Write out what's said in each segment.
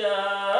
Yeah.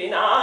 Bina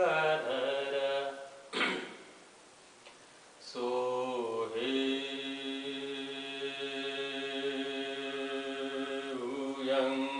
yang